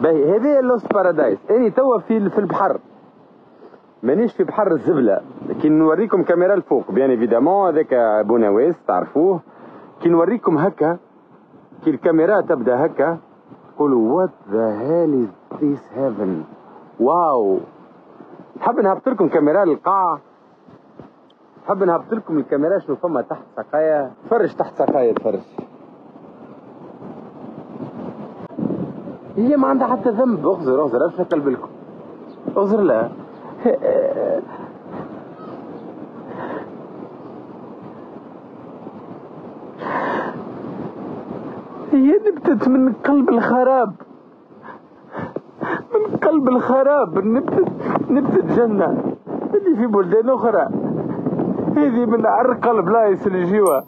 باهي هذه lost paradise أني توا في في البحر. مانيش في بحر الزبلة. كي نوريكم كاميرا الفوق. bien évidemment هذاك بوناويس تعرفوه. كي نوريكم هكا كي الكاميرا تبدأ هكا تقولوا what the hell is this heaven wow. نحب نهبط لكم كاميرا للقاع نحب نهبط لكم الكاميرا شنو فما تحت سقايا؟ تفرج تحت سقايا تفرج. هي ما عندها حتى ذنب. اغزر اغزر إيش قلبلكم اغزر لا هي نبتت من قلب الخراب. من قلب الخراب. نبتت نبتت جنة. اللي في بلدان أخرى. هذه من أرقى البلايص اللي جوا